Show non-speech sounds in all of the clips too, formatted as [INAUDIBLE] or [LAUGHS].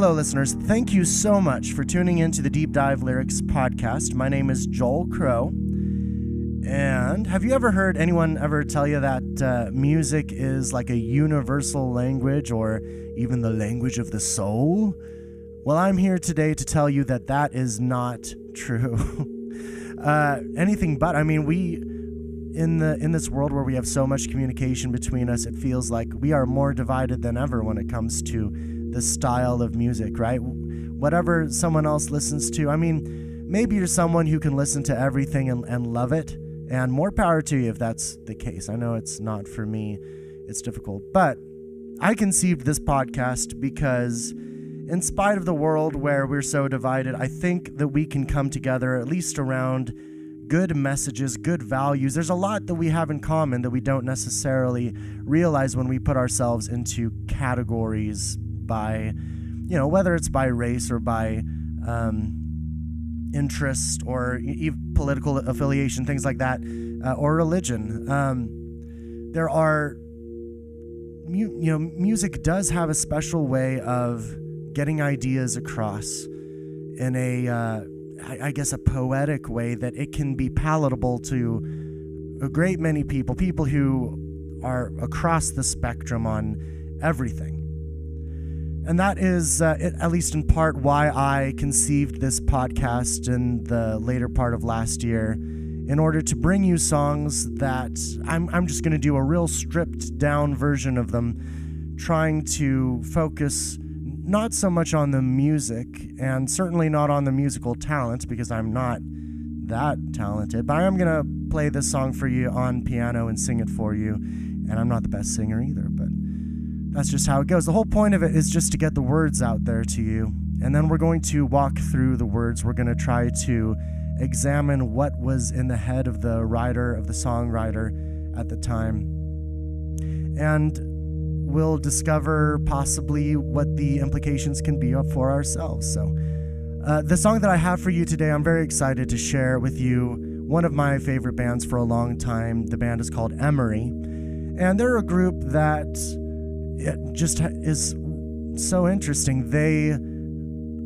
Hello, listeners. Thank you so much for tuning in to the Deep Dive Lyrics podcast. My name is Joel Crow. And have you ever heard anyone ever tell you that uh, music is like a universal language or even the language of the soul? Well, I'm here today to tell you that that is not true. [LAUGHS] uh, anything but. I mean, we in the in this world where we have so much communication between us, it feels like we are more divided than ever when it comes to the style of music, right? Whatever someone else listens to. I mean, maybe you're someone who can listen to everything and, and love it and more power to you if that's the case. I know it's not for me, it's difficult. But I conceived this podcast because, in spite of the world where we're so divided, I think that we can come together at least around good messages, good values. There's a lot that we have in common that we don't necessarily realize when we put ourselves into categories by, you know, whether it's by race or by um, interest or political affiliation, things like that, uh, or religion. Um, there are, you know, music does have a special way of getting ideas across in a, uh, I guess, a poetic way that it can be palatable to a great many people, people who are across the spectrum on everything. And that is, uh, it, at least in part, why I conceived this podcast in the later part of last year, in order to bring you songs that I'm, I'm just going to do a real stripped down version of them, trying to focus not so much on the music, and certainly not on the musical talent, because I'm not that talented, but I am going to play this song for you on piano and sing it for you. And I'm not the best singer either, but that's just how it goes. The whole point of it is just to get the words out there to you. And then we're going to walk through the words. We're going to try to examine what was in the head of the writer, of the songwriter at the time. And we'll discover possibly what the implications can be for ourselves. So, uh, the song that I have for you today, I'm very excited to share with you one of my favorite bands for a long time. The band is called Emery. And they're a group that it just is so interesting. They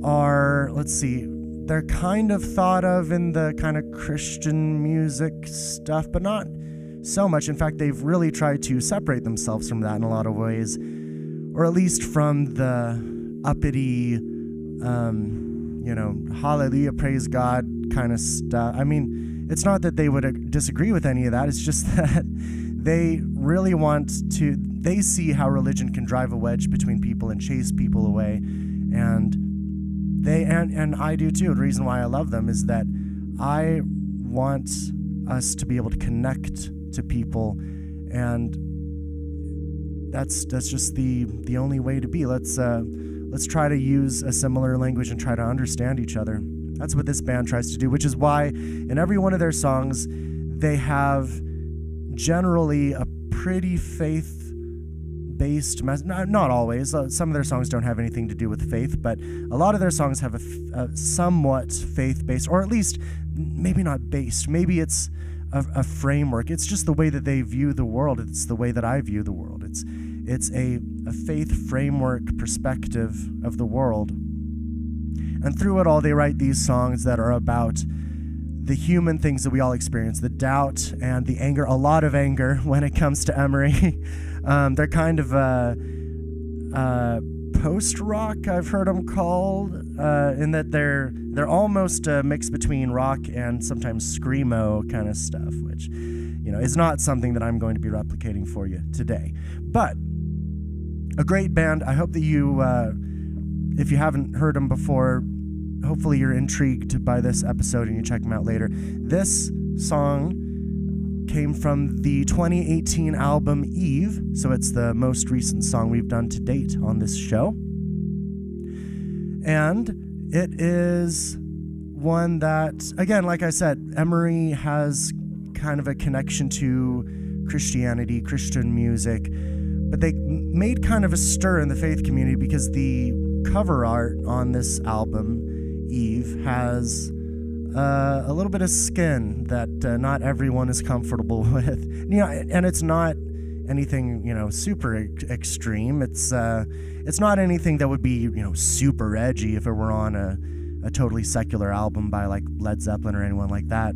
are, let's see, they're kind of thought of in the kind of Christian music stuff, but not so much. In fact, they've really tried to separate themselves from that in a lot of ways, or at least from the uppity, um, you know, hallelujah, praise God kind of stuff. I mean, it's not that they would disagree with any of that, it's just [LAUGHS] that they really want to they see how religion can drive a wedge between people and chase people away and they and and I do too. The reason why I love them is that I want us to be able to connect to people and that's that's just the the only way to be. Let's uh let's try to use a similar language and try to understand each other. That's what this band tries to do which is why in every one of their songs they have generally a pretty faith based message. Not, not, always. Uh, some of their songs don't have anything to do with faith, but a lot of their songs have a, a somewhat faith based, or at least maybe not based. Maybe it's a, a, framework. It's just the way that they view the world. It's the way that I view the world. It's it's a, a faith framework perspective of the world. And through it all, they write these songs that are about the human things that we all experience the doubt and the anger, a lot of anger [LAUGHS] when it comes to Emery. Um, they're kind of uh, uh, post rock, I've heard them called, uh, in that they're, they're almost a mix between rock and sometimes screamo kind of stuff, which you know is not something that I'm going to be replicating for you today. But a great band. I hope that you, uh, if you haven't heard them before, hopefully you're intrigued by this episode and you check them out later. This song came from the 2018 album Eve, so it's the most recent song we've done to date on this show. And it is one that, again, like I said, Emery has kind of a connection to Christianity, Christian music, but they made kind of a stir in the faith community because the cover art on this album Eve has uh, a little bit of skin that uh, not everyone is comfortable [LAUGHS] with. You know, and it's not anything you know super ex- extreme. It's uh, it's not anything that would be you know super edgy if it were on a a totally secular album by like Led Zeppelin or anyone like that.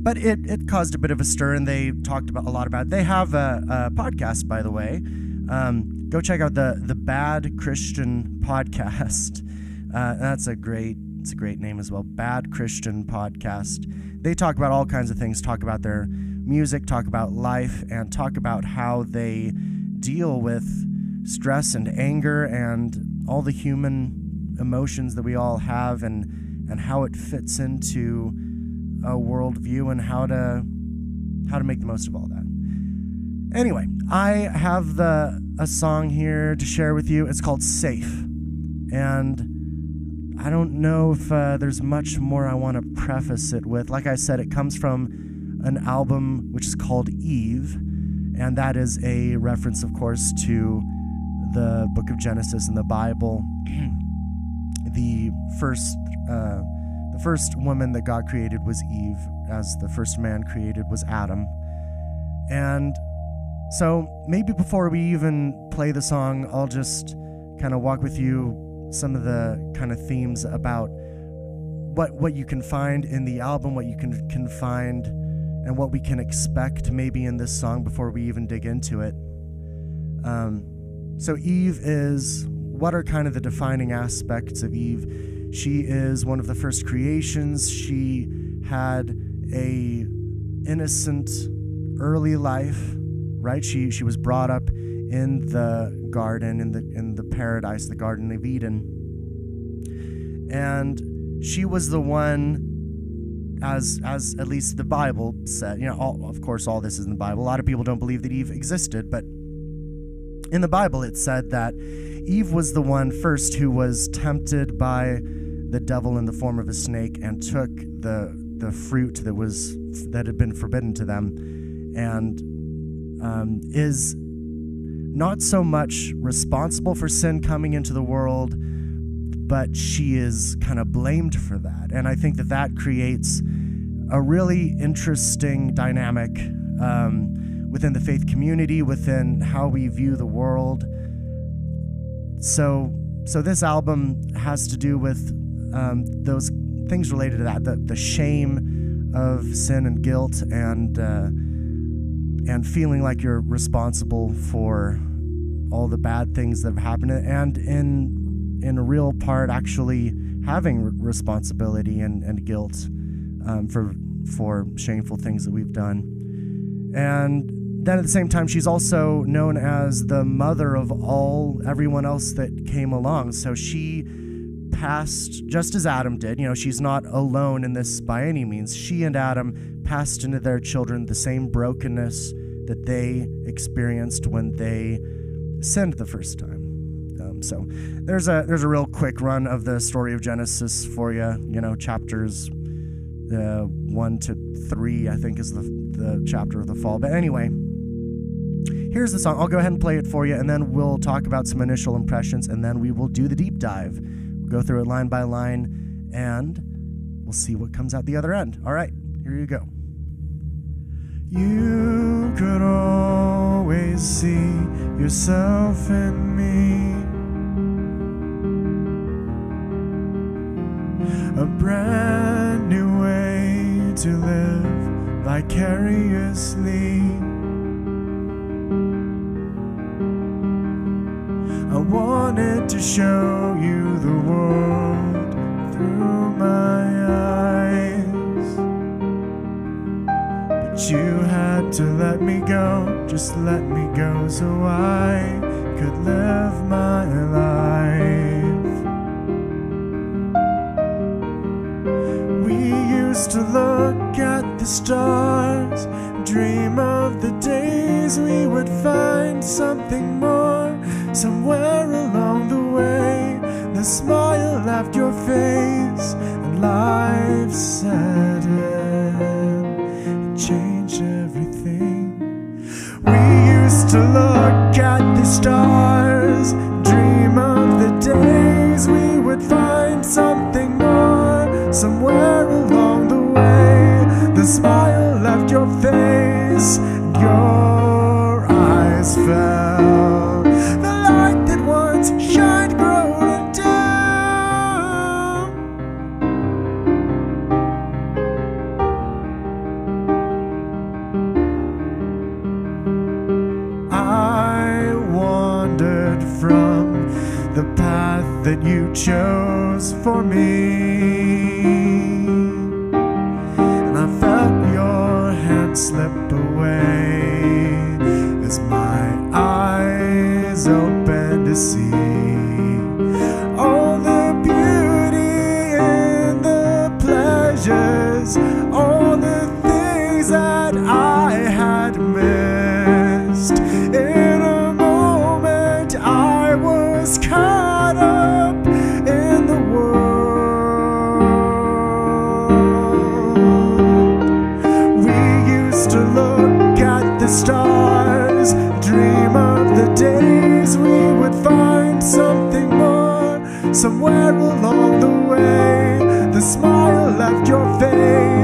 But it, it caused a bit of a stir, and they talked about a lot about. It. They have a, a podcast, by the way. Um, go check out the the Bad Christian Podcast. [LAUGHS] Uh, that's a great it's a great name as well. Bad Christian Podcast. They talk about all kinds of things. Talk about their music. Talk about life, and talk about how they deal with stress and anger and all the human emotions that we all have and and how it fits into a worldview and how to how to make the most of all that. Anyway, I have the a song here to share with you. It's called "Safe," and I don't know if uh, there's much more I want to preface it with. Like I said, it comes from an album which is called Eve, and that is a reference, of course, to the book of Genesis in the Bible. [CLEARS THROAT] the first uh, the first woman that God created was Eve, as the first man created was Adam. And so maybe before we even play the song, I'll just kind of walk with you some of the kind of themes about what what you can find in the album, what you can can find, and what we can expect maybe in this song before we even dig into it. Um, so Eve is what are kind of the defining aspects of Eve? She is one of the first creations. She had a innocent early life, right? She she was brought up in the garden, in the in the paradise, the Garden of Eden. And she was the one as as at least the Bible said, you know, all, of course all this is in the Bible. A lot of people don't believe that Eve existed, but in the Bible it said that Eve was the one first who was tempted by the devil in the form of a snake and took the the fruit that was that had been forbidden to them, and um, is not so much responsible for sin coming into the world, but she is kind of blamed for that. And I think that that creates a really interesting dynamic um, within the faith community, within how we view the world. So, so this album has to do with um, those things related to that, the, the shame of sin and guilt, and uh, and feeling like you're responsible for all the bad things that have happened, and in in a real part, actually having responsibility and, and guilt um, for for shameful things that we've done, and then at the same time, she's also known as the mother of all everyone else that came along. So she passed just as Adam did. You know, she's not alone in this by any means. She and Adam passed into their children the same brokenness that they experienced when they sinned the first time. Um, so there's a there's a real quick run of the story of Genesis for you. You know, chapters uh, one to three, I think, is the the chapter of the fall. But anyway, here's the song. I'll go ahead and play it for you, and then we'll talk about some initial impressions, and then we will do the deep dive. We'll go through it line by line, and we'll see what comes out the other end. All right, here you go. You could always see yourself in me. A brand new way to live vicariously. I wanted to show you the world through my eyes. But you had to let me go, just let me go so I could live my life. We used to look at the stars, dream of the days we would find something more Somewhere along the way, the smile left your face, and life said in. Look at the stars,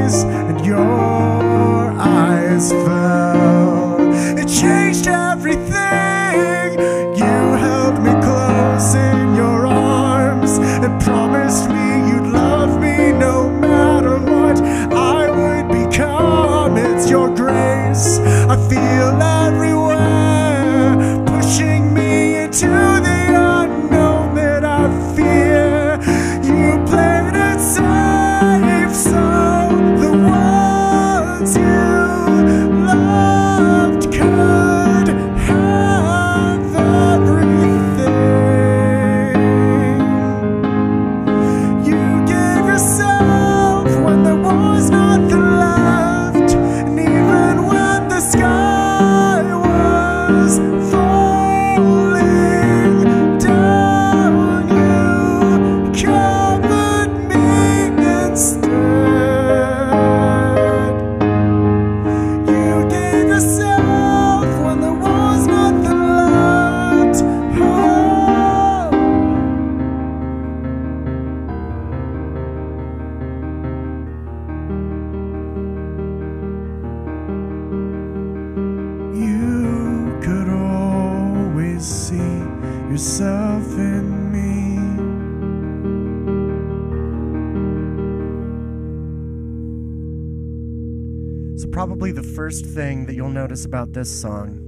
face and your eyes yourself in me. So, probably the first thing that you'll notice about this song,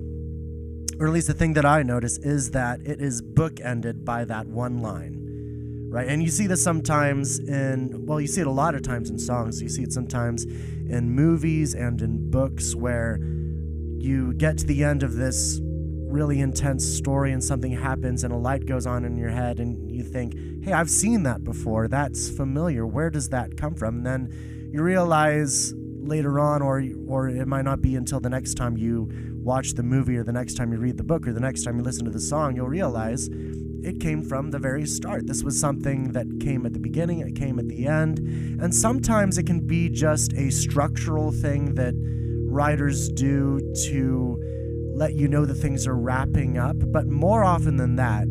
or at least the thing that I notice, is that it is bookended by that one line. Right? And you see this sometimes in, well, you see it a lot of times in songs. You see it sometimes in movies and in books where you get to the end of this really intense story and something happens and a light goes on in your head and you think, hey, I've seen that before. That's familiar. Where does that come from? And then you realize later on, or, or it might not be until the next time you watch the movie or the next time you read the book or the next time you listen to the song, you'll realize it came from the very start. This was something that came at the beginning, it came at the end. And sometimes it can be just a structural thing that writers do to let you know that things are wrapping up. But more often than that,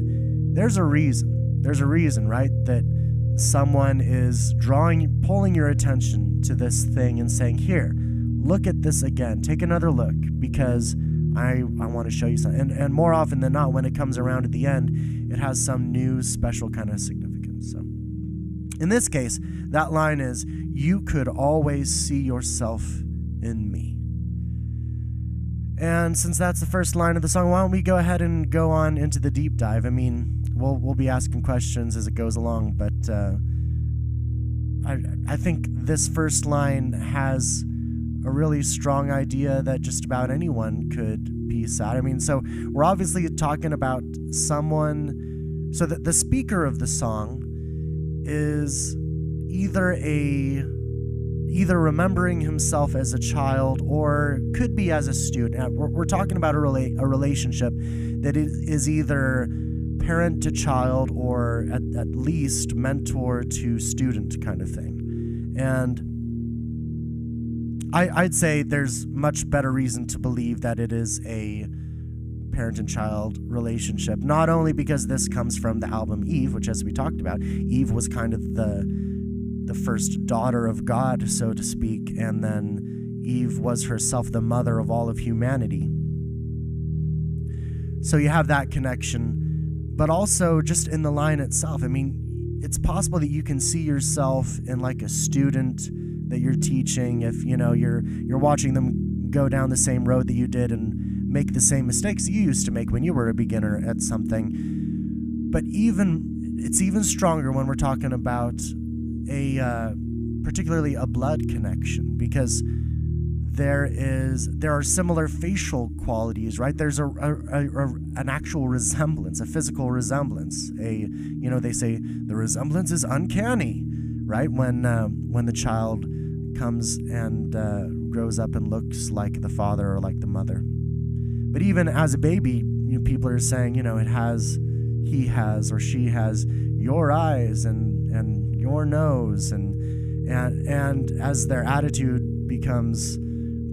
there's a reason. There's a reason, right? That someone is drawing, pulling your attention to this thing and saying, Here, look at this again. Take another look because I, I want to show you something. And, and more often than not, when it comes around at the end, it has some new special kind of significance. So in this case, that line is, You could always see yourself in me. And since that's the first line of the song, why don't we go ahead and go on into the deep dive? I mean, we'll we'll be asking questions as it goes along, but uh, I I think this first line has a really strong idea that just about anyone could piece out. I mean, so we're obviously talking about someone. So that the speaker of the song is either a either remembering himself as a child or could be as a student. We're, we're talking about a, rela- a relationship that is, either parent to child or at, at least mentor to student kind of thing. And I, I'd say there's much better reason to believe that it is a parent and child relationship. Not only because this comes from the album Eve, which, as we talked about, Eve was kind of the first daughter of God, so to speak, and then Eve was herself the mother of all of humanity. So you have that connection, but also just in the line itself. I mean, it's possible that you can see yourself in like a student that you're teaching if you know you're you're watching them go down the same road that you did and make the same mistakes you used to make when you were a beginner at something but even it's even stronger when we're talking about a uh, particularly a blood connection because there is there are similar facial qualities right? There's a, a, a, an actual resemblance a physical resemblance a you know they say the resemblance is uncanny right? When uh, when the child comes and uh, grows up and looks like the father or like the mother. But even as a baby you know, people are saying you know it has he has or she has your eyes and and your nose and and and as their attitude becomes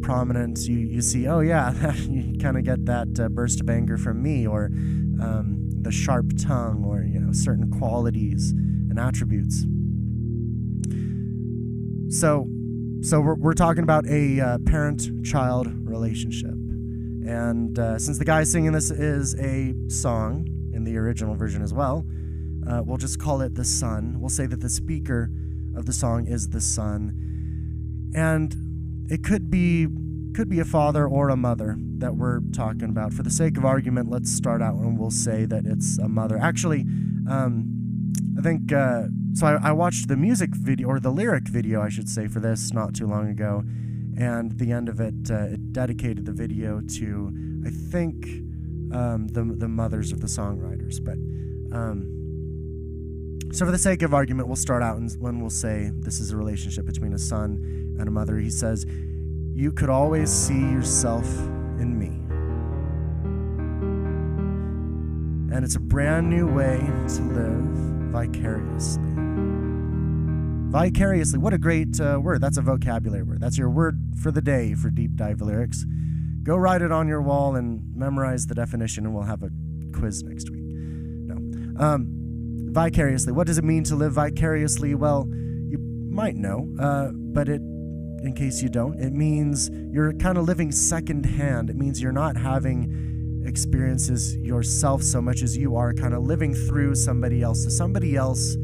prominent, you, you see, oh yeah, [LAUGHS] you kind of get that uh, burst of anger from me, or um, the sharp tongue, or you know certain qualities and attributes. So, so we're, we're talking about a uh, parent-child relationship, and uh, since the guy singing this is a song in the original version as well, uh, we'll just call it the son. We'll say that the speaker of the song is the son. and it could be could be a father or a mother that we're talking about. For the sake of argument, let's start out and we'll say that it's a mother. Actually, um, I think uh, so. I, I, watched the music video or the lyric video, I should say, for this not too long ago, and the end of it, uh, it dedicated the video to I think um, the the mothers of the songwriters. But um, so, for the sake of argument, we'll start out and when we'll say this is a relationship between a son and a mother, he says, You could always see yourself in me. And it's a brand new way to live vicariously. Vicariously, what a great uh, word. That's a vocabulary word. That's your word for the day for deep dive lyrics. Go write it on your wall and memorize the definition, and we'll have a quiz next week. No. Um, vicariously. What does it mean to live vicariously? Well, you might know, uh, but it in case you don't. It means you're kind of living secondhand. It means you're not having experiences yourself so much as you are kind of living through somebody else. So somebody else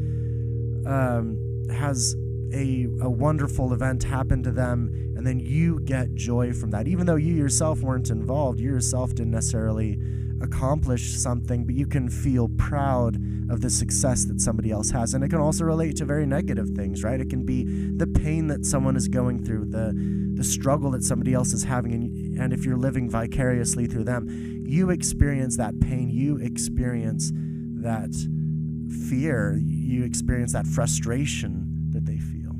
um, has a, a wonderful event happen to them, and then you get joy from that. Even though you yourself weren't involved, you yourself didn't necessarily accomplish something, but you can feel proud of the success that somebody else has. And it can also relate to very negative things, right? It can be the pain that someone is going through, the the struggle that somebody else is having, and, and if you're living vicariously through them, you experience that pain, you experience that fear, you experience that frustration that they feel.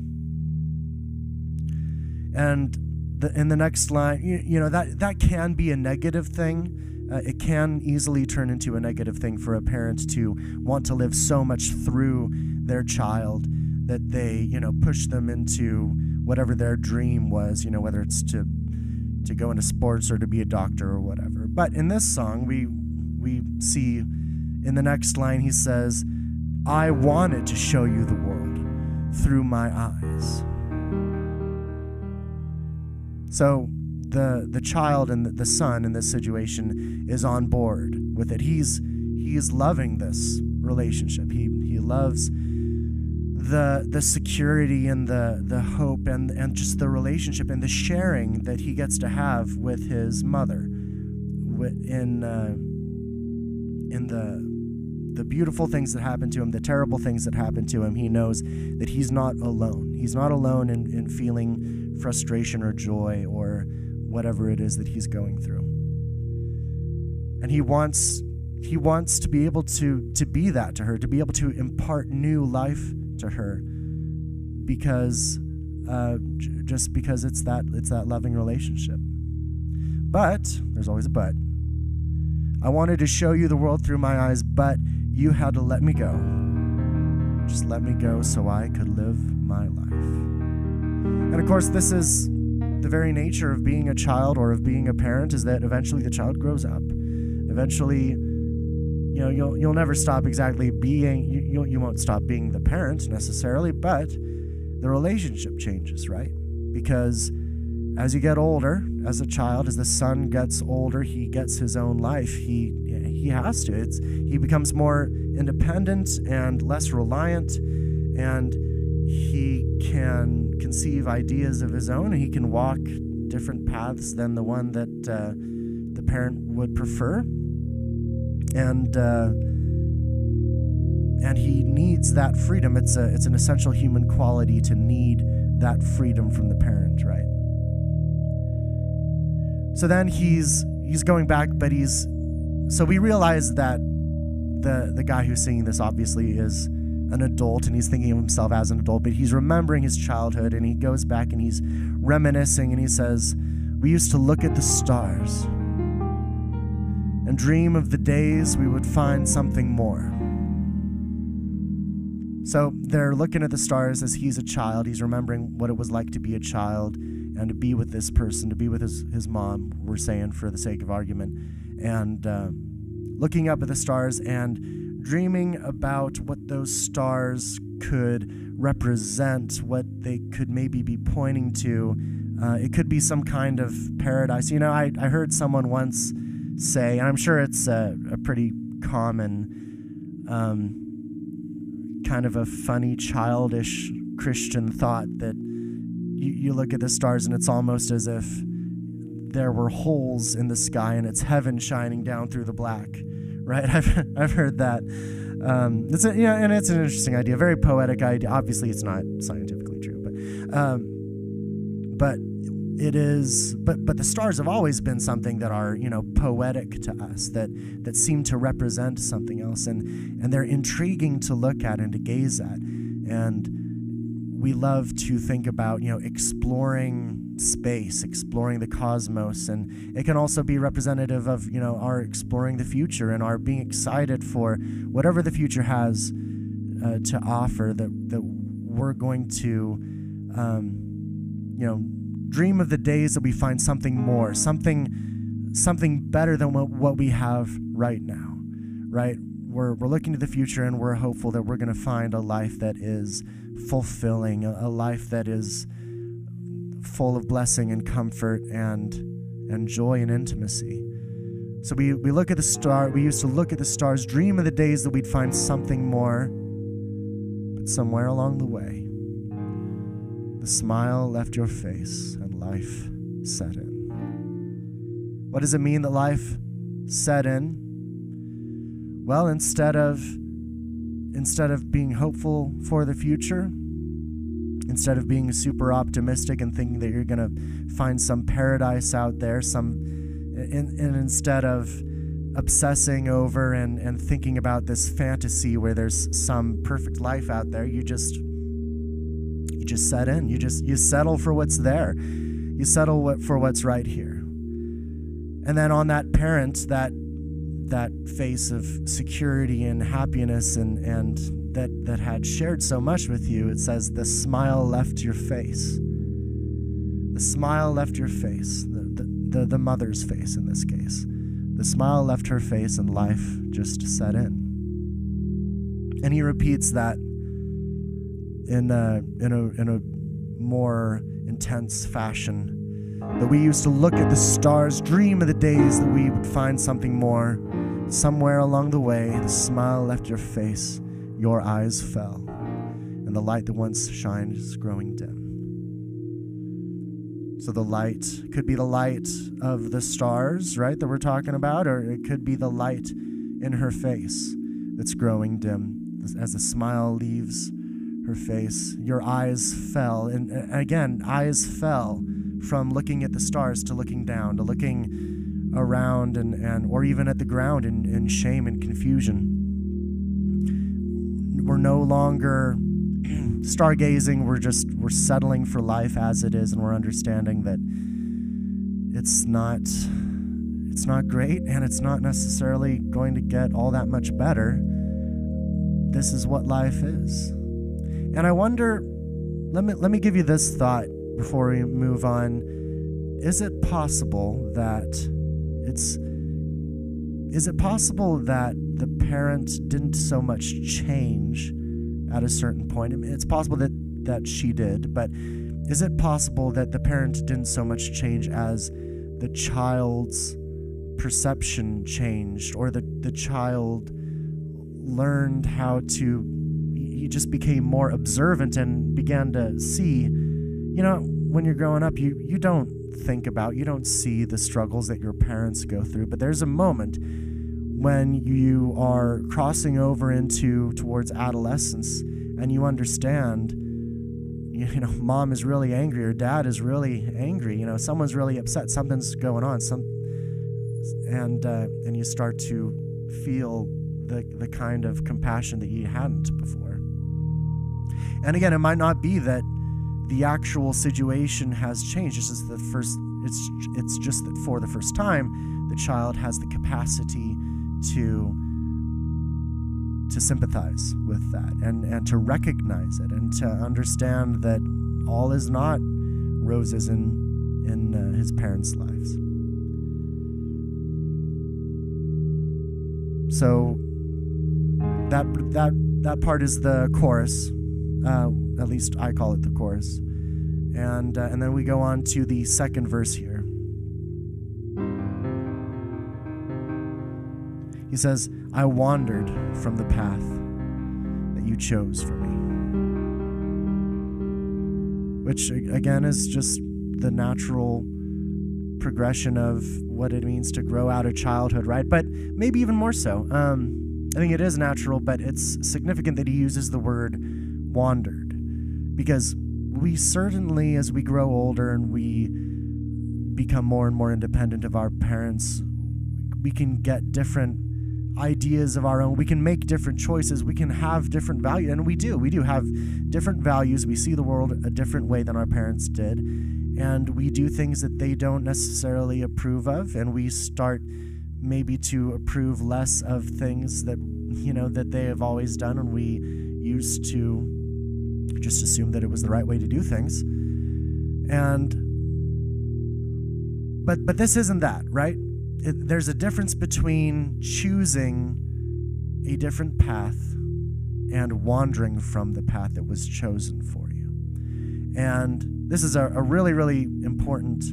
And the, in the next line, you, you know, that, that can be a negative thing uh, it can easily turn into a negative thing for a parent to want to live so much through their child that they, you know, push them into whatever their dream was, you know, whether it's to to go into sports or to be a doctor or whatever. But in this song, we we see in the next line he says, "I wanted to show you the world through my eyes." So the the child and the, son in this situation is on board with it. He's he's loving this relationship. He he loves the the security and the the hope and and just the relationship and the sharing that he gets to have with his mother in uh, in the the beautiful things that happen to him, the terrible things that happen to him, he knows that he's not alone. He's not alone in, in feeling frustration or joy or whatever it is that he's going through. And he wants he wants to be able to to be that to her, to be able to impart new life to her because uh, j- just because it's that it's that loving relationship. But there's always a but. I wanted to show you the world through my eyes, but you had to let me go. Just let me go so I could live my life. And of course, this is the very nature of being a child or of being a parent is that eventually the child grows up. Eventually, you know, you'll you'll never stop exactly being you you, won't stop being the parent necessarily, but the relationship changes, right? Because as you get older, as a child, as the son gets older, he gets his own life. He he has to. It's he becomes more independent and less reliant, and he can conceive ideas of his own. He can walk different paths than the one that uh, the parent would prefer. And uh, and he needs that freedom. It's a it's an essential human quality to need that freedom from the parent, right? So then he's he's going back, but he's so we realize that the the guy who's singing this obviously is an adult and he's thinking of himself as an adult, but he's remembering his childhood and he goes back and he's reminiscing and he says, We used to look at the stars and dream of the days we would find something more. So they're looking at the stars as he's a child. He's remembering what it was like to be a child and to be with this person, to be with his, his mom, we're saying for the sake of argument. And uh, looking up at the stars and dreaming about what those stars could represent, what they could maybe be pointing to. Uh, it could be some kind of paradise. You know, I, I heard someone once say, and I'm sure it's a, a pretty common, um, kind of a funny, childish Christian thought that you, you look at the stars and it's almost as if there were holes in the sky and it's heaven shining down through the black right? [LAUGHS] I've, I've heard that. Um, it's a, yeah, and it's an interesting idea, very poetic idea. Obviously, it's not scientifically true, but um, but it is. But but the stars have always been something that are you know poetic to us, that that seem to represent something else, and and they're intriguing to look at and to gaze at, and we love to think about you know exploring space, exploring the cosmos, and it can also be representative of you know our exploring the future and our being excited for whatever the future has uh, to offer. That that we're going to, um, you know, dream of the days that we find something more, something, something better than what, what we have right now, right? We're, we're looking to the future and we're hopeful that we're going to find a life that is fulfilling, a, a life that is full of blessing and comfort and and joy and intimacy. So we, we look at the star, we used to look at the stars, dream of the days that we'd find something more, but somewhere along the way, the smile left your face and life set in. What does it mean that life set in? Well, instead of instead of being hopeful for the future, instead of being super optimistic and thinking that you're going to find some paradise out there, some, and, and instead of obsessing over and, and thinking about this fantasy where there's some perfect life out there, you just you just set in. You just you settle for what's there. You settle what, for what's right here. And then on that parent, that that face of security and happiness and, and that, that had shared so much with you, it says, the smile left your face. The smile left your face, the, the, the, the mother's face in this case. The smile left her face and life just set in. And he repeats that in a, in a, in a more intense fashion. That we used to look at the stars, dream of the days that we would find something more. Somewhere along the way, the smile left your face your eyes fell, and the light that once shined is growing dim. So the light could be the light of the stars, right, that we're talking about, or it could be the light in her face that's growing dim as a smile leaves her face. Your eyes fell, and uh, again, eyes fell from looking at the stars to looking down, to looking around and, and or even at the ground in, in shame and confusion. We're no longer [CLEARS THROAT] stargazing. We're just we're settling for life as it is, and we're understanding that it's not it's not great, and it's not necessarily going to get all that much better. This is what life is, and I wonder. Let me let me give you this thought before we move on. Is it possible that it's is it possible that the parent didn't so much change at a certain point? I mean, it's possible that, that she did, but is it possible that the parent didn't so much change as the child's perception changed or the, the child learned how to he just became more observant and began to see you know when you're growing up you you don't think about you don't see the struggles that your parents go through but there's a moment when you are crossing over into towards adolescence and you understand you know mom is really angry or dad is really angry you know someone's really upset something's going on some and uh, and you start to feel the the kind of compassion that you hadn't before. And again it might not be that the actual situation has changed. It's just the first it's it's just that for the first time the child has the capacity to to sympathize with that and, and to recognize it and to understand that all is not roses in in uh, his parents' lives. So that that that part is the chorus. Uh, at least I call it the chorus, and uh, and then we go on to the second verse here. He says, I wandered from the path that you chose for me. Which, again, is just the natural progression of what it means to grow out of childhood, right? But maybe even more so. Um, I think it is natural, but it's significant that he uses the word wandered. Because we certainly, as we grow older and we become more and more independent of our parents, we can get different ideas of our own. We can make different choices. We can have different values. And we do. We do have different values. We see the world a different way than our parents did. And we do things that they don't necessarily approve of. And we start maybe to approve less of things that, you know, that they have always done. And we used to just assume that it was the right way to do things. And, but, but this isn't that, right? It, there's a difference between choosing a different path and wandering from the path that was chosen for you. And this is a, a really, really important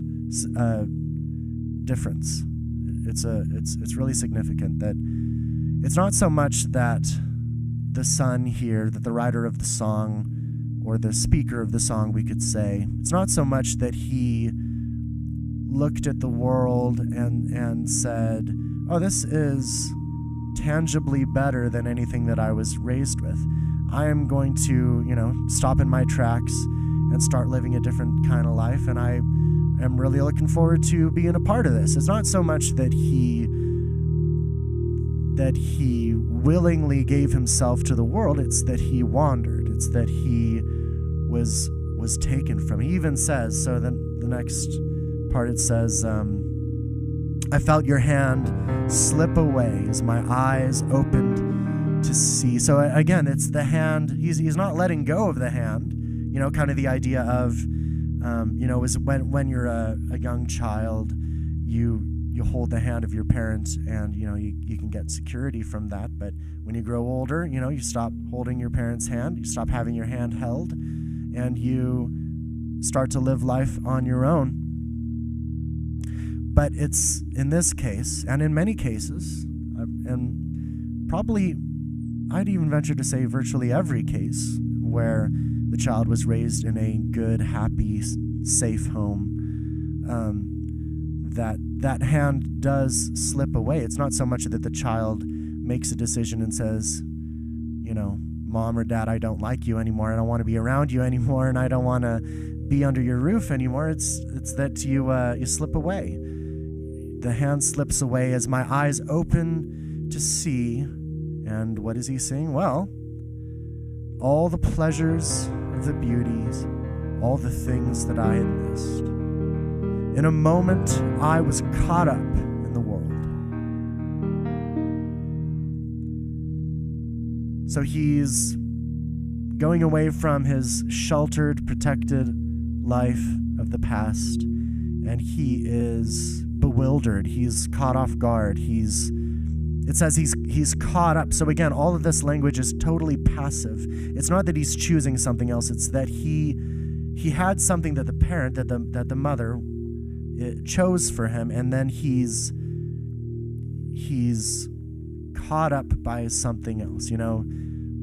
uh, difference. It's a, it's, it's really significant that it's not so much that the son here, that the writer of the song or the speaker of the song, we could say, it's not so much that he looked at the world and and said, "Oh, this is tangibly better than anything that I was raised with. I am going to, you know, stop in my tracks and start living a different kind of life and I am really looking forward to being a part of this." It's not so much that he that he willingly gave himself to the world, it's that he wandered. It's that he was was taken from. He even says, so then the next part it says, um, I felt your hand slip away as my eyes opened to see. So again, it's the hand, he's, he's not letting go of the hand, you know, kind of the idea of, um, you know, is when, when you're a, a young child, you you hold the hand of your parents and you know you, you can get security from that but when you grow older you know you stop holding your parents hand you stop having your hand held and you start to live life on your own but it's in this case, and in many cases, and probably I'd even venture to say virtually every case where the child was raised in a good, happy, safe home, um, that that hand does slip away. It's not so much that the child makes a decision and says, you know, mom or dad, I don't like you anymore. I don't want to be around you anymore, and I don't want to be under your roof anymore. It's it's that you uh, you slip away the hand slips away as my eyes open to see. And what is he seeing? Well, all the pleasures the beauties, all the things that I had missed. In a moment, I was caught up in the world. So he's going away from his sheltered, protected life of the past, and he is bewildered. He's caught off guard. He's it says he's he's caught up. So again, all of this language is totally passive. It's not that he's choosing something else. It's that he he had something that the parent that the that the mother chose for him, and then he's he's caught up by something else. You know,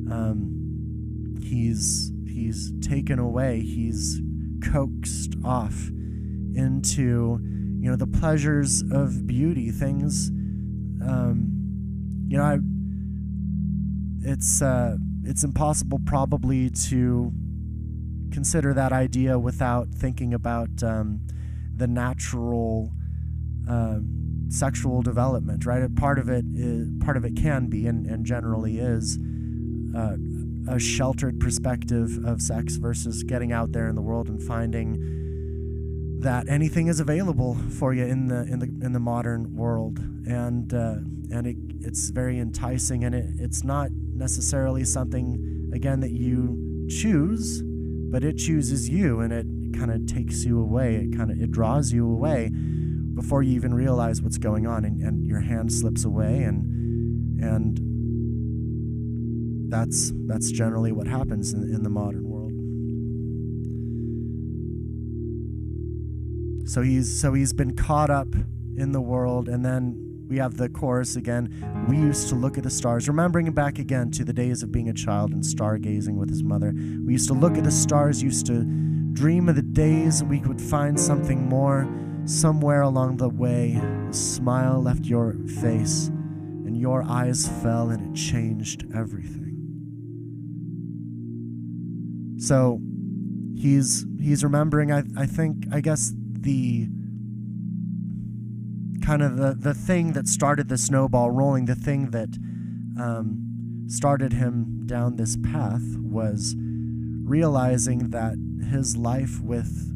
um, he's he's taken away. He's coaxed off into you know the pleasures of beauty things um, you know, I, it's uh, it's impossible probably to consider that idea without thinking about um, the natural uh, sexual development, right? Part of it is part of it can be and, and generally is uh, a sheltered perspective of sex versus getting out there in the world and finding that anything is available for you in the in the in the modern world, and uh, and it, it's very enticing, and it, it's not necessarily something again that you choose, but it chooses you, and it kind of takes you away. It kind of it draws you away before you even realize what's going on, and, and your hand slips away, and and that's that's generally what happens in, in the modern So he's so he's been caught up in the world and then we have the chorus again. We used to look at the stars, remembering back again to the days of being a child and stargazing with his mother. We used to look at the stars, used to dream of the days we could find something more. Somewhere along the way, a smile left your face, and your eyes fell, and it changed everything. So he's he's remembering I, I think I guess the kind of the, the thing that started the snowball rolling, the thing that um, started him down this path was realizing that his life with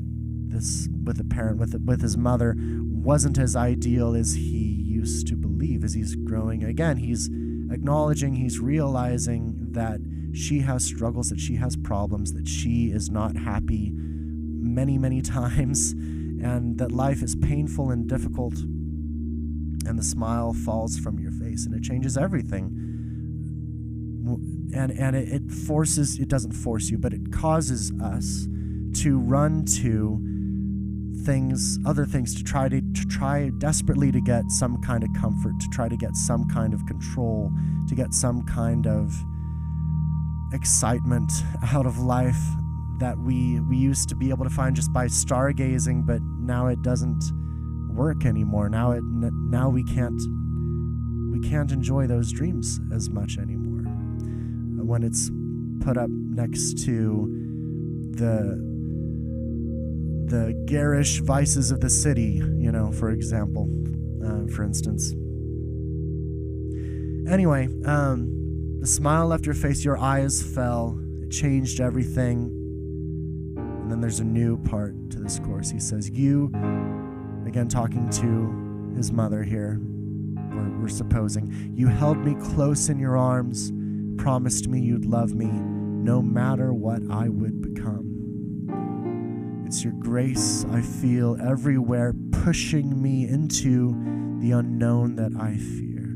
this with a parent with with his mother wasn't as ideal as he used to believe. As he's growing again he's acknowledging he's realizing that she has struggles that she has problems that she is not happy many many [LAUGHS] times and that life is painful and difficult, and the smile falls from your face, and it changes everything. And, and it, it forces, it doesn't force you, but it causes us to run to things, other things, to try to, to try desperately to get some kind of comfort, to try to get some kind of control, to get some kind of excitement out of life that we we used to be able to find just by stargazing, but now it doesn't work anymore. Now it now we can't we can't enjoy those dreams as much anymore when it's put up next to the the garish vices of the city, you know, for example, uh, for instance. Anyway, um, the smile left your face, your eyes fell, it changed everything. And then there's a new part to this course. He says, You, again, talking to his mother here, we're, we're supposing, you held me close in your arms, promised me you'd love me no matter what I would become. It's your grace I feel everywhere, pushing me into the unknown that I fear.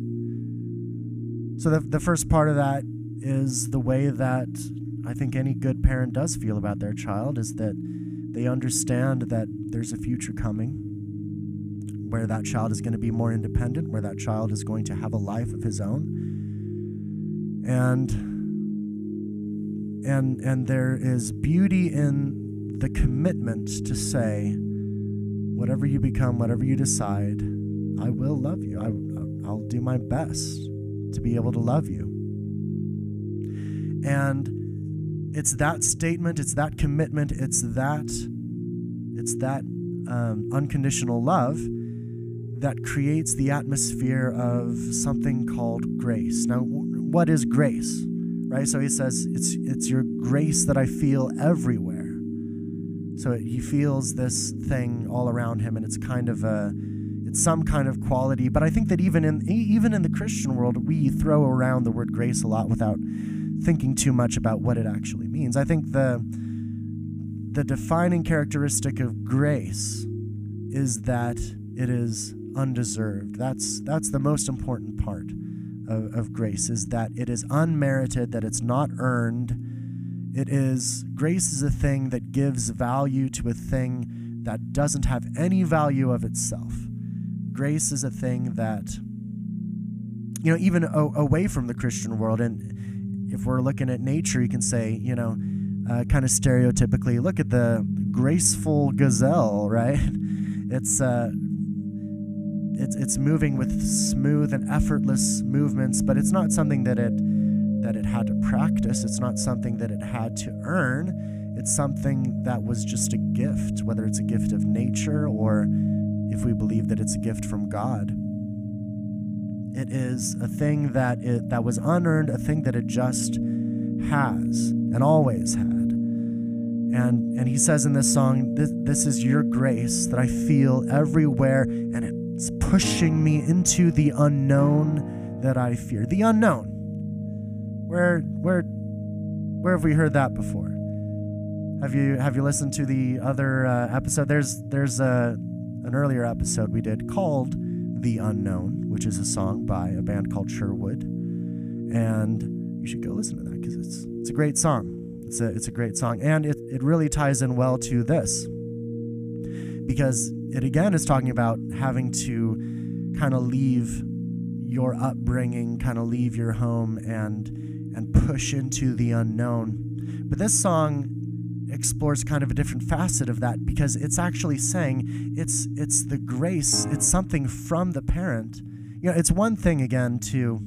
So, the, the first part of that is the way that I think any good parent does feel about their child is that they understand that there's a future coming where that child is going to be more independent, where that child is going to have a life of his own. And and and there is beauty in the commitment to say whatever you become, whatever you decide, I will love you. I, I'll do my best to be able to love you. And it's that statement, it's that commitment, it's that it's that um, unconditional love that creates the atmosphere of something called grace. Now, what is grace? Right? So he says it's it's your grace that I feel everywhere. So he feels this thing all around him, and it's kind of a it's some kind of quality. But I think that even in even in the Christian world, we throw around the word grace a lot without thinking too much about what it actually means. I think the the defining characteristic of grace is that it is undeserved. That's that's the most important part of, of grace is that it is unmerited, that it's not earned. It is grace is a thing that gives value to a thing that doesn't have any value of itself. Grace is a thing that you know even away from the Christian world and if we're looking at nature, you can say, you know, uh, kind of stereotypically, look at the graceful gazelle, [LAUGHS] right? It's uh, it's it's moving with smooth and effortless movements, but it's not something that it that it had to practice. It's not something that it had to earn. It's something that was just a gift, whether it's a gift of nature or if we believe that it's a gift from God. It is a thing that it that was unearned, a thing that it just has and always had. And and he says in this song, this, this is your grace that I feel everywhere, and it's pushing me into the unknown that I fear. The unknown. Where where where have we heard that before? Have you have you listened to the other uh, episode? There's there's a an earlier episode we did called "The Unknown," which is a song by a band called Sherwood, and you should go listen to that because it's it's a great song. It's a, it's a great song. And it, it really ties in well to this because it again is talking about having to kind of leave your upbringing, kind of leave your home and and push into the unknown. But this song explores kind of a different facet of that because it's actually saying it's it's the grace, it's something from the parent. You know, it's one thing again to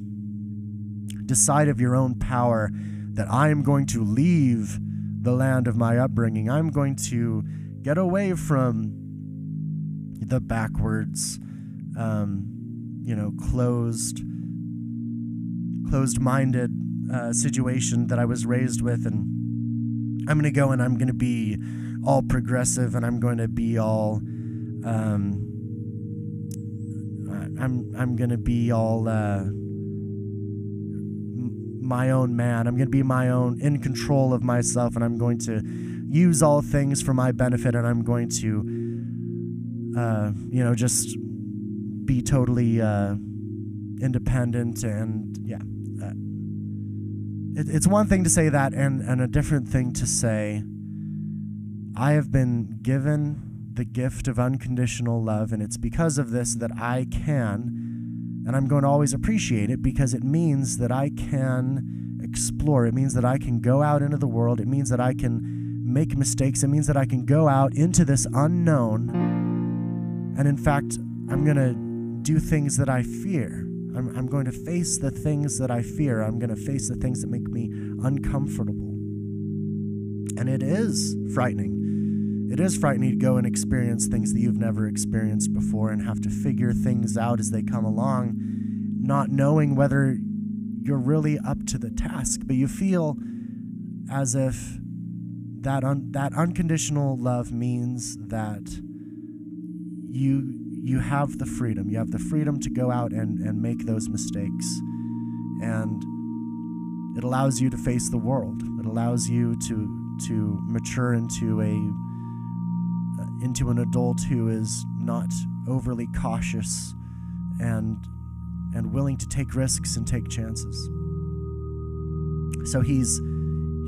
decide of your own power that I am going to leave the land of my upbringing. I'm going to get away from the backwards, um, you know, closed, closed-minded uh, situation that I was raised with, and I'm going to go and I'm going to be all progressive, and I'm going to be all, um, I'm I'm going to be all. Uh, my own man. I'm going to be my own, in control of myself, and I'm going to use all things for my benefit, and I'm going to, uh, you know, just be totally uh, independent. And yeah, uh, it, it's one thing to say that, and, and a different thing to say, I have been given the gift of unconditional love, and it's because of this that I can and I'm going to always appreciate it because it means that I can explore. It means that I can go out into the world. It means that I can make mistakes. It means that I can go out into this unknown. And in fact, I'm going to do things that I fear. I'm, I'm going to face the things that I fear. I'm going to face the things that make me uncomfortable. And it is frightening it is frightening to go and experience things that you've never experienced before and have to figure things out as they come along, not knowing whether you're really up to the task, but you feel as if that un- that unconditional love means that you you have the freedom. You have the freedom to go out and, and make those mistakes. And it allows you to face the world. It allows you to to mature into a into an adult who is not overly cautious and and willing to take risks and take chances. So he's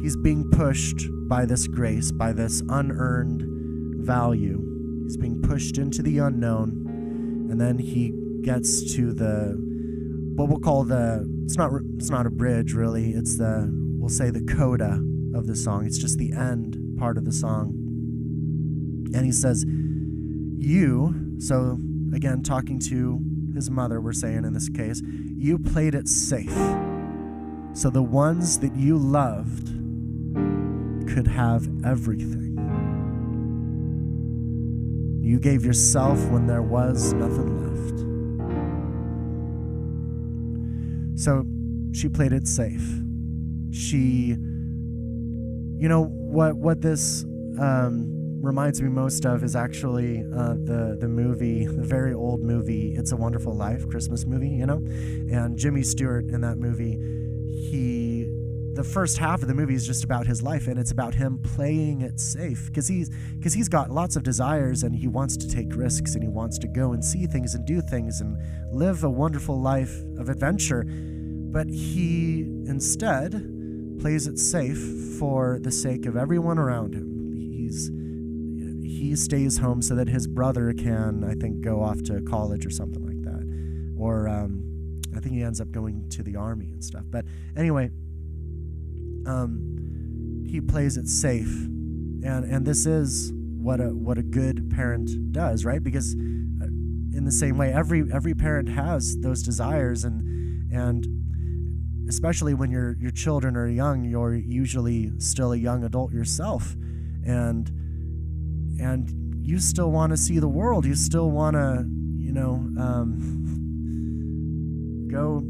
he's being pushed by this grace, by this unearned value. He's being pushed into the unknown and then he gets to the what we'll call the it's not it's not a bridge really. It's the we'll say the coda of the song. It's just the end part of the song. And he says, You, so again, talking to his mother, we're saying in this case, you played it safe. So the ones that you loved could have everything. You gave yourself when there was nothing left. So she played it safe. She, you know, what what this um, reminds me most of is actually uh, the the movie, the very old movie, "It's a Wonderful Life" Christmas movie, you know, and Jimmy Stewart in that movie, he the first half of the movie is just about his life and it's about him playing it safe because he's because he's got lots of desires and he wants to take risks and he wants to go and see things and do things and live a wonderful life of adventure. But he instead plays it safe for the sake of everyone around him he stays home so that his brother can, I think, go off to college or something like that. Or um, I think he ends up going to the army and stuff. But anyway, um, he plays it safe, and and this is what a what a good parent does, right? Because uh, in the same way. Every every parent has those desires, and and especially when your your children are young, you're usually still a young adult yourself, and and you still want to see the world. You still want to, you know, um, go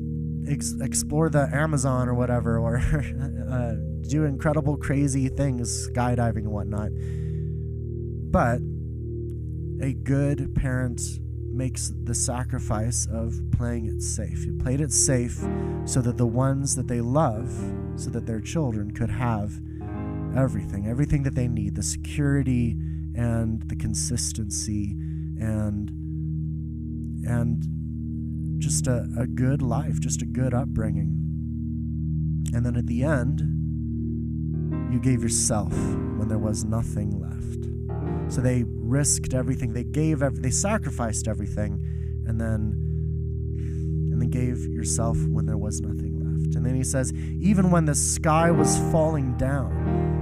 ex- explore the Amazon or whatever, or [LAUGHS] uh, do incredible, crazy things, skydiving and whatnot. But a good parent makes the sacrifice of playing it safe. He played it safe so that the ones that they love, so that their children could have everything, everything that they need, the security and the consistency and and just a, a good life, just a good upbringing. And then at the end, you gave yourself when there was nothing left. So they risked everything. They gave every, they sacrificed everything and then and then gave yourself when there was nothing left. And then he says, even when the sky was falling down,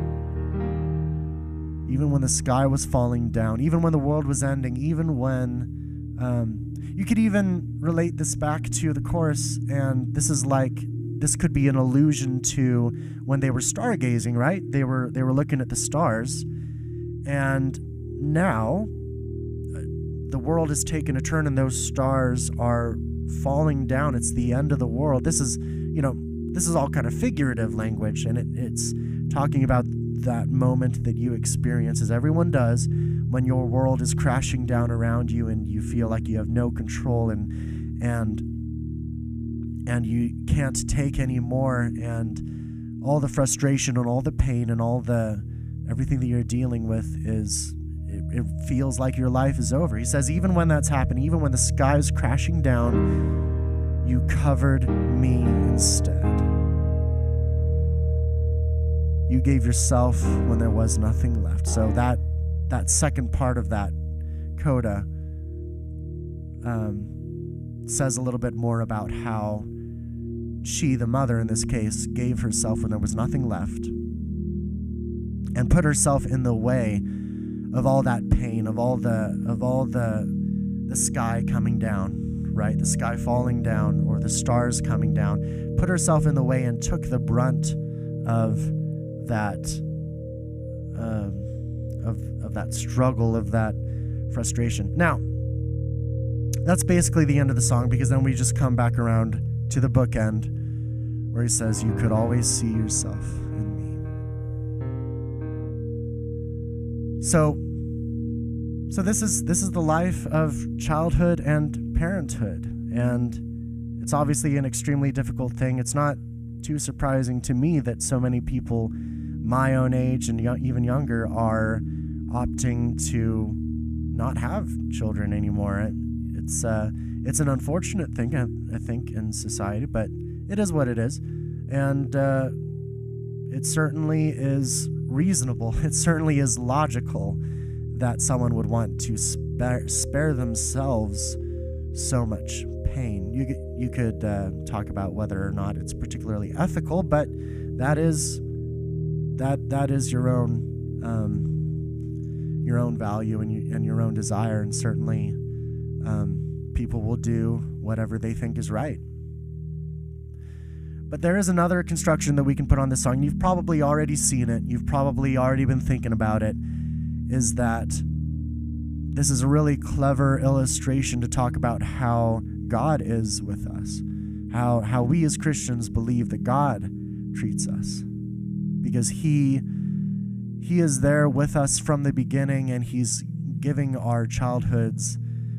even when the sky was falling down, even when the world was ending, even when um, you could even relate this back to the chorus, and this is like this could be an allusion to when they were stargazing, right? They were they were looking at the stars, and now uh, the world has taken a turn, and those stars are falling down. It's the end of the world. This is, you know, this is all kind of figurative language, and it, it's talking about that moment that you experience, as everyone does, when your world is crashing down around you and you feel like you have no control and and and you can't take any more and all the frustration and all the pain and all the everything that you're dealing with is it, it feels like your life is over. He says even when that's happening, even when the sky is crashing down, you covered me instead. You gave yourself when there was nothing left. So that that second part of that coda um, says a little bit more about how she, the mother in this case, gave herself when there was nothing left and put herself in the way of all that pain, of all the of all the the sky coming down, right? The sky falling down or the stars coming down. Put herself in the way and took the brunt of that um, of of that struggle, of that frustration. Now, that's basically the end of the song because then we just come back around to the bookend where he says, You could always see yourself in me. So so this is this is the life of childhood and parenthood. And it's obviously an extremely difficult thing. It's not too surprising to me that so many people my own age and even younger are opting to not have children anymore. It's uh, it's an unfortunate thing, I, I, think, in society, but it is what it is, and uh, it certainly is reasonable. [LAUGHS] It certainly is logical that someone would want to spare, spare themselves so much pain. You you could uh, talk about whether or not it's particularly ethical, but that is that that is your own um, your own value and, you, and your own desire, and certainly um, people will do whatever they think is right. But there is another construction that we can put on this song. You've probably already seen it. You've probably already been thinking about it. Is that this is a really clever illustration to talk about how God is with us, how how we as Christians believe that God treats us because he he is there with us from the beginning and he's giving our childhoods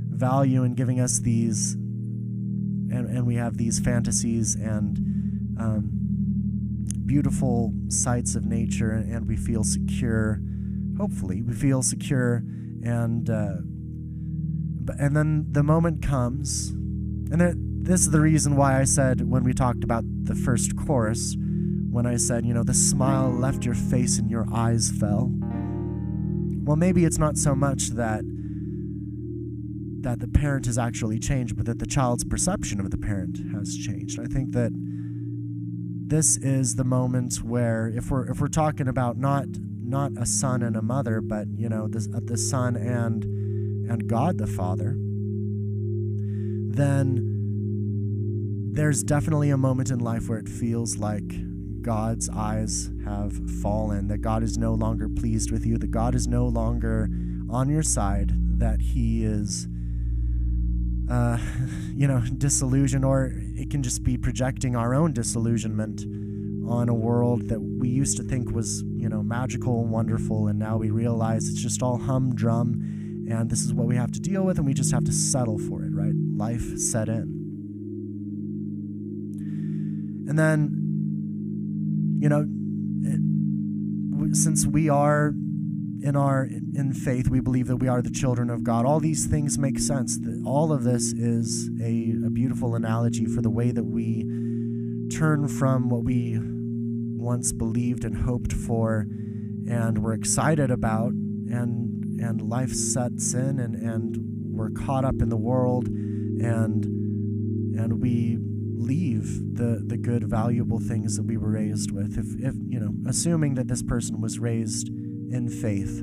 value and giving us these and, and we have these fantasies and um, beautiful sights of nature and we feel secure. Hopefully we feel secure and uh, and then the moment comes. And this is the reason why i said when we talked about the first chorus when I said, you know, the smile left your face and your eyes fell. Well, maybe it's not so much that that the parent has actually changed, but that the child's perception of the parent has changed. I think that this is the moment where if we're if we're talking about not not a son and a mother, but you know, the, the son and and God the Father, then there's definitely a moment in life where it feels like God's eyes have fallen, that God is no longer pleased with you, that God is no longer on your side, that He is, uh, [LAUGHS] you know, disillusioned, or it can just be projecting our own disillusionment on a world that we used to think was, you know, magical and wonderful, and now we realize it's just all humdrum, and this is what we have to deal with, and we just have to settle for it, right? Life set in. And then you know, since we are in our in faith, we believe that we are the children of God. All these things make sense. All of this is a, a beautiful analogy for the way that we turn from what we once believed and hoped for and were excited about and and life sets in and, and we're caught up in the world and and we leave the the good valuable things that we were raised with if if you know assuming that this person was raised in faith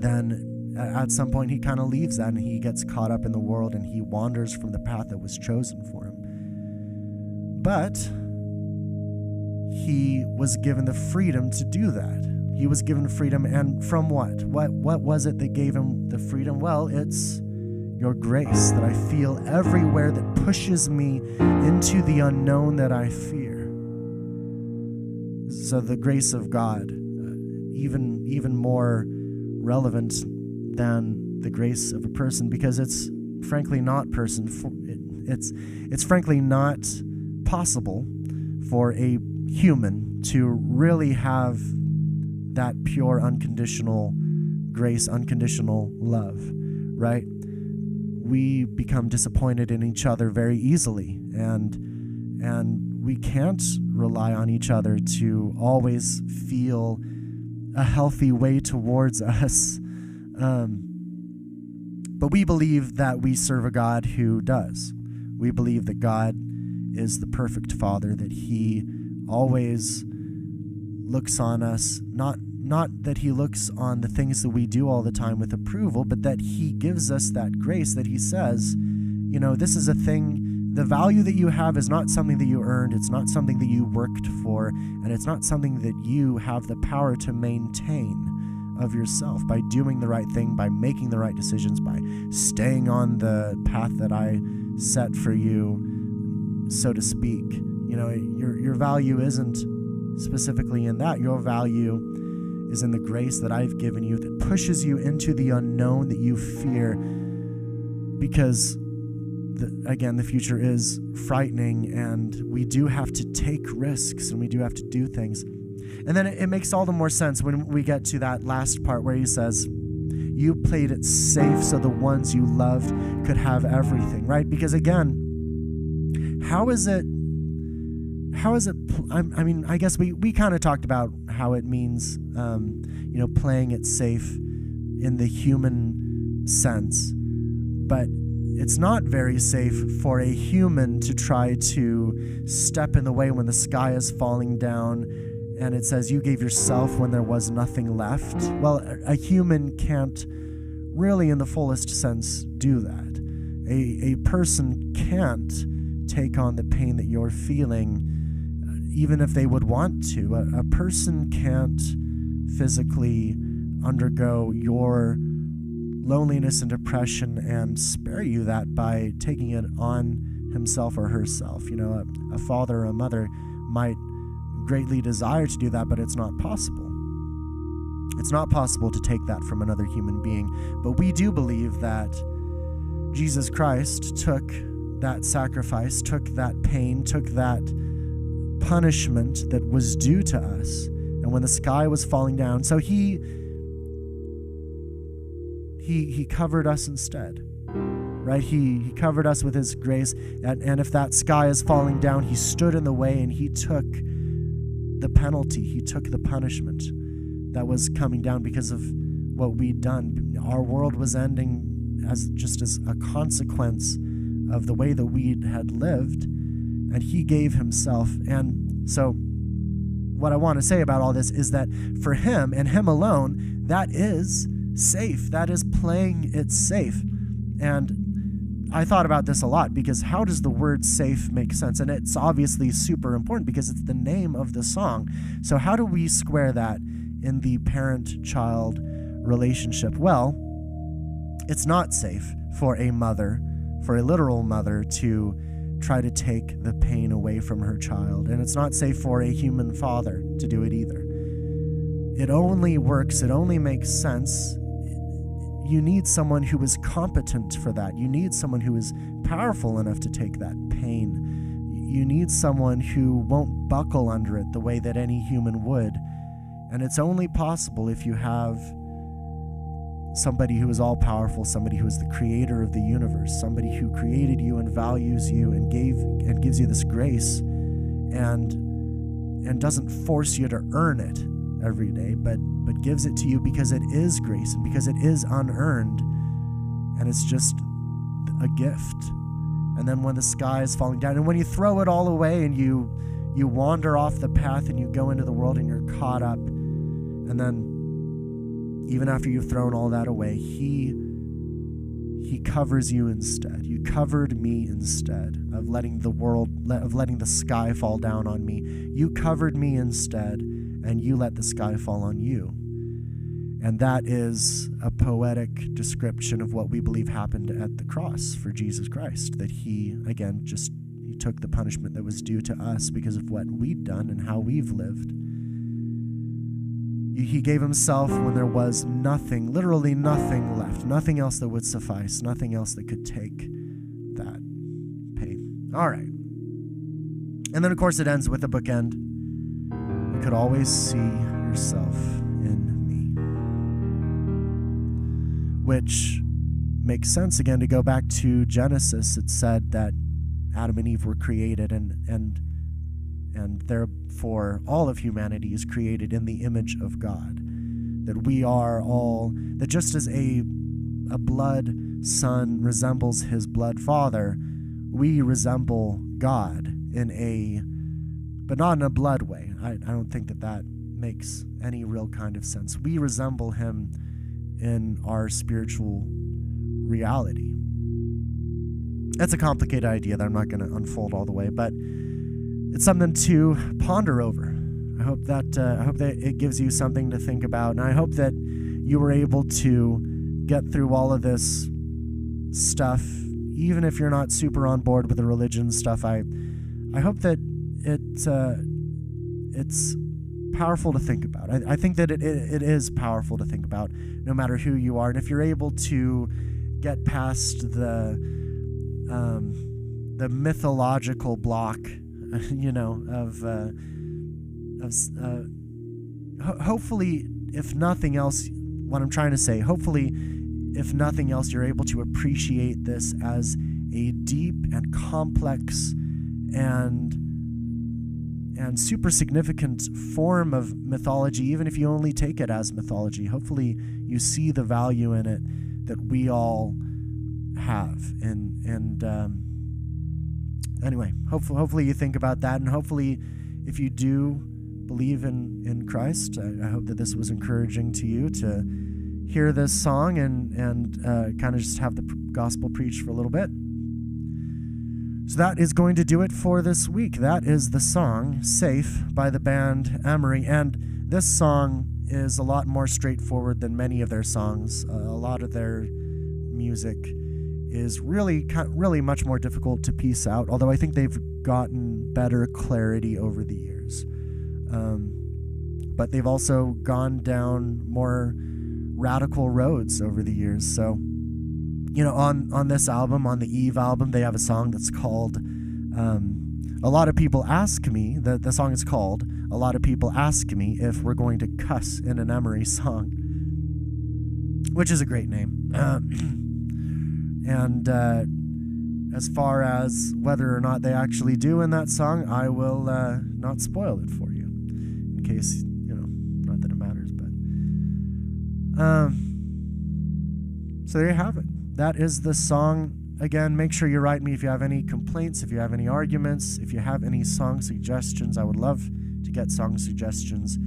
then at some point he kind of leaves that and he gets caught up in the world and he wanders from the path that was chosen for him. But he was given the freedom to do that. He was given freedom and from what? What what was it that gave him the freedom? Well it's your grace that I feel everywhere that pushes me into the unknown that I fear. So the grace of God, uh, even even more relevant than the grace of a person, because it's frankly not person. It, it's it's frankly not possible for a human to really have that pure, unconditional grace, unconditional love, right? We become disappointed in each other very easily and and we can't rely on each other to always feel a healthy way towards us um, but we believe that we serve a God who does. We believe that God is the perfect Father, that He always looks on us not not that he looks on the things that we do all the time with approval, but that he gives us that grace that he says, you know, this is a thing, the value that you have is not something that you earned, it's not something that you worked for, and it's not something that you have the power to maintain of yourself by doing the right thing, by making the right decisions, by staying on the path that I set for you, so to speak. You know, your your value isn't specifically in that. Your value is in the grace that I've given you that pushes you into the unknown that you fear. Because, the, again, the future is frightening and we do have to take risks and we do have to do things. And then it, it makes all the more sense when we get to that last part where he says, You played it safe so the ones you loved could have everything, right? Because, again, how is it how is it I, mean i guess we, we kind of talked about how it means um, you know playing it safe in the human sense but it's not very safe for a human to try to step in the way when the sky is falling down and it says you gave yourself when there was nothing left. Well a human can't really in the fullest sense do that. A, a person can't take on the pain that you're feeling even if they would want to. A, a person can't physically undergo your loneliness and depression and spare you that by taking it on himself or herself. You know, a, a father or a mother might greatly desire to do that, but it's not possible. It's not possible to take that from another human being. But we do believe that Jesus Christ took that sacrifice, took that pain, took that punishment that was due to us and when the sky was falling down. So he he he covered us instead right? He he covered us with his grace. And, and if that sky is falling down he stood in the way and he took the penalty. He took the punishment that was coming down because of what we'd done. Our world was ending as just as a consequence of the way that we had lived and he gave himself. And so, what I want to say about all this is that for him and him alone, that is safe. That is playing it safe. And I thought about this a lot because how does the word safe make sense? And it's obviously super important because it's the name of the song. So, how do we square that in the parent child relationship? Well, it's not safe for a mother, for a literal mother, to try to take the pain away from her child. And it's not safe for a human father to do it either. It only works, it only makes sense you need someone who is competent for that. You need someone who is powerful enough to take that pain. You need someone who won't buckle under it the way that any human would. And it's only possible if you have somebody who is all powerful, somebody who is the creator of the universe, somebody who created you and values you and gave and gives you this grace and and doesn't force you to earn it every day, but but gives it to you because it is grace and because it is unearned and it's just a gift. And then when the sky is falling down and when you throw it all away and you you wander off the path and you go into the world and you're caught up and then even after you've thrown all that away, he he covers you instead. You covered me instead of letting the world of letting the sky fall down on me. You covered me instead and you let the sky fall on you. And that is a poetic description of what we believe happened at the cross for Jesus Christ. That he, again, just he took the punishment that was due to us because of what we'd done and how we've lived. He gave himself when there was nothing, literally nothing left, nothing else that would suffice, nothing else that could take that pain. All right. And then, of course, it ends with a bookend You could always see yourself in me. Which makes sense again to go back to Genesis. It said that Adam and Eve were created and and and therefore all of humanity is created in the image of God. That we are all that just as a a blood son resembles his blood father, we resemble God in a but not in a blood way. I, I don't think that that makes any real kind of sense. We resemble him in our spiritual reality. That's a complicated idea that I'm not going to unfold all the way, but it's something to ponder over. I hope that uh, I hope that it gives you something to think about, and I hope that you were able to get through all of this stuff, even if you're not super on board with the religion stuff. I I hope that it uh, it's powerful to think about. I, I think that it, it, it is powerful to think about, no matter who you are, and if you're able to get past the um, the mythological block, [LAUGHS] you know, of uh, of uh, ho- hopefully, if nothing else, what I'm trying to say, hopefully, if nothing else, you're able to appreciate this as a deep and complex and and super significant form of mythology, even if you only take it as mythology. Hopefully, you see the value in it that we all have. And and um, anyway, hopefully, hopefully you think about that, and hopefully, if you do believe in in Christ, I, I hope that this was encouraging to you to hear this song and and uh, kind of just have the gospel preached for a little bit. So that is going to do it for this week. That is the song Safe by the band Emery, And this song is a lot more straightforward than many of their songs. Uh, a lot of their music is really really much more difficult to piece out, although I think they've gotten better clarity over the years. Um, but they've also gone down more radical roads over the years. So you know, on on this album, on the Eve album, they have a song that's called. Um, a lot of people ask me that the song is called. A lot of people ask me if we're going to cuss in an Emery song, which is a great name. Uh, [CLEARS THROAT] and uh, as far as whether or not they actually do in that song, I will uh, not spoil it for you, in case you know, not that it matters, but. Um, so there you have it that is the song. Again, make sure you write me if you have any complaints, if you have any arguments, if you have any song suggestions. I would love to get song suggestions.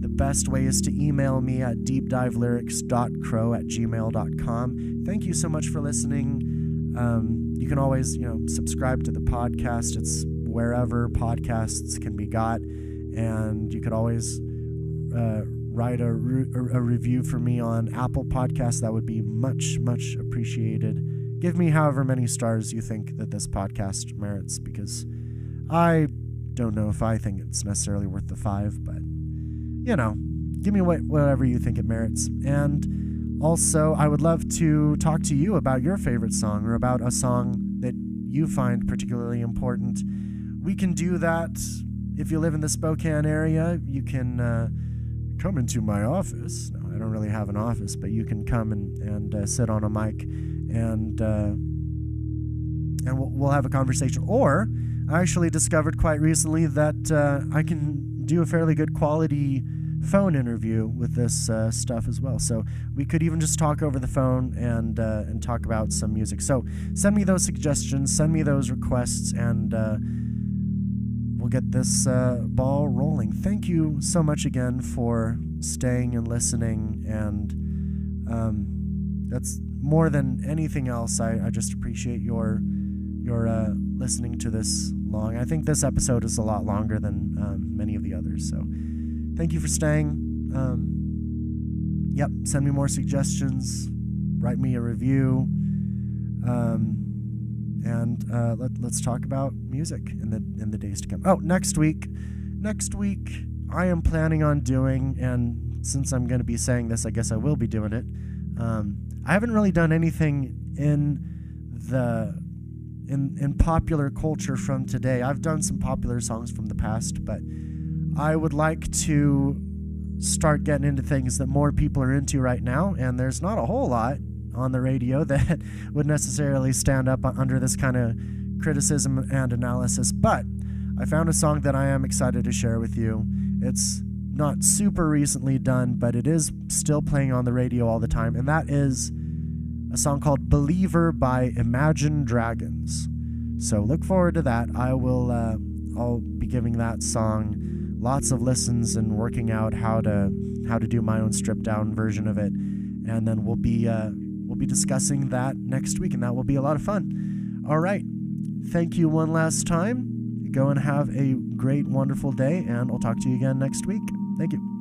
The best way is to email me at deepdivelyrics.crow at gmail.com. Thank you so much for listening. Um, you can always, you know, subscribe to the podcast. It's wherever podcasts can be got. And you could always uh, write a, re- a review for me on Apple Podcasts. That would be much, much appreciated. Give me however many stars you think that this podcast merits because I don't know if I think it's necessarily worth the five, but you know, give me what, whatever you think it merits. And also, I would love to talk to you about your favorite song or about a song that you find particularly important. We can do that if you live in the Spokane area. You can uh, come into my office. No, I don't really have an office, but you can come and, and uh, sit on a mic and uh, and we'll, we'll have a conversation. Or I actually discovered quite recently that uh, I can do a fairly good quality phone interview with this uh, stuff as well. So we could even just talk over the phone and uh, and talk about some music. So send me those suggestions, send me those requests, and uh, we'll get this uh, ball rolling. Thank you so much again for staying and listening, and um, that's more than anything else. I, I just appreciate your your uh, listening to this long. I think this episode is a lot longer than um, many of the others. So thank you for staying. Um, yep, send me more suggestions. Write me a review. Um, and uh, let, let's talk about music in the in the days to come. Oh, next week, next week I am planning on doing, and since I'm going to be saying this, I guess I will be doing it. Um, I haven't really done anything in the in in popular culture from today. I've done some popular songs from the past, but I would like to start getting into things that more people are into right now, and there's not a whole lot on the radio [LAUGHS] that would necessarily stand up under this kind of criticism and analysis. But I found a song that I am excited to share with you. It's not super recently done, but it is still playing on the radio all the time, and that is a song called Believer by Imagine Dragons. So look forward to that. I will uh, I'll be giving that song lots of listens and working out how to how to do my own stripped down version of it. And then we'll be uh, we'll be discussing that next week, and that will be a lot of fun. All right. Thank you one last time. Go and have a great, wonderful day, and I'll talk to you again next week. Thank you.